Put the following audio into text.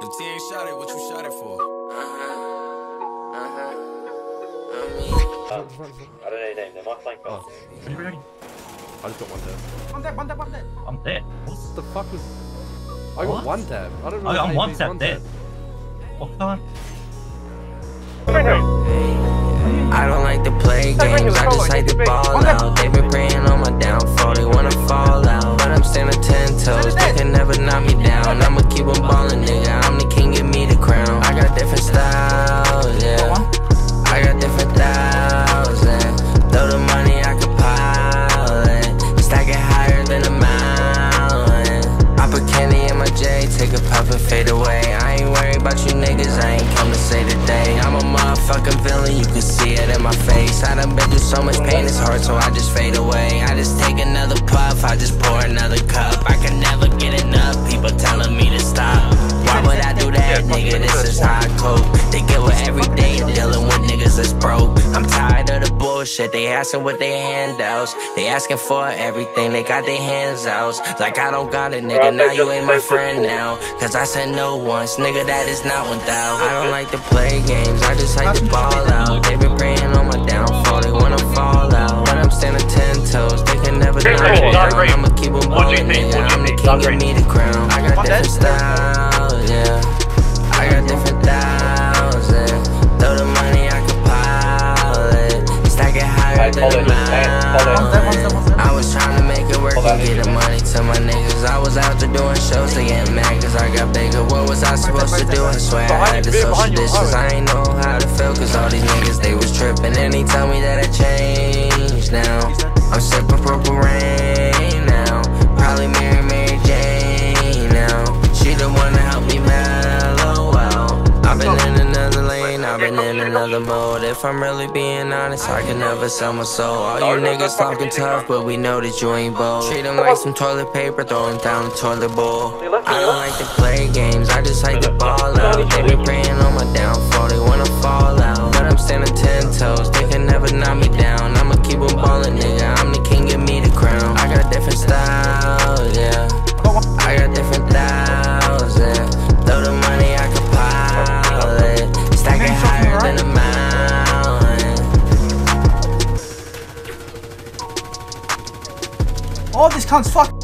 If T ain't shot it, what you shot it for? I don't know your name, they're my flank Oh. belt. I just got one dab. One dead, one dead, one dead. I'm dead. What the fuck was... I got What? one dab. I don't know I, how I'm one beat tap dead. What time? I don't like to play games, I just like to ball out. They been praying on my downfall, they wanna fall out. But I'm standing ten toes, they can never knock me down. I'ma keep on ballin', nigga. Styles, yeah. I got different styles, and throw the money, I can pile it. Stack it higher than a mountain. I put candy in my J, take a puff and fade away. I ain't worried about you niggas, I ain't come to say today. I'm a motherfucking villain, you can see it in my face. I done been through so much pain, it's hard, so I just fade away. I just take another puff, I just pour bullshit, they asking what they handouts. They asking for everything, they got their hands out. Like I don't got it, nigga, now you ain't my friend now. Cause I said no once, nigga, that is not without. I don't like to play games, I just like to ball out. They been praying on my downfall, they wanna fall out. But I'm standing ten toes, they can never down. I'ma keep on ballin', nigga, I'm the king, give me the crown. I got different styles, yeah. I got different I was trying to make it work and get the money to my niggas. I was out there doing shows, they getting mad cause I got bigger. What was I supposed to do? I swear I had to social distance. I ain't know how to feel cause all these niggas, they was tripping. And they tell me that I changed now. I'm sipping purple rain now. Probably marry Mary Jane now. She the one to help me mellow out. I've been in been in another mode. If I'm really being honest, I can never sell my soul. All you niggas talking tough, but we know that you ain't bold. Treat them like some toilet paper, throw them down the toilet bowl. I don't like to play games, I just like to ball out. They been praying on my downfall, they wanna fall out. But I'm standing ten toes, they can never knock me down. I'ma keep on ballin', nigga. I'm the king, give me the crown. I got a different styles, all these cunts fuck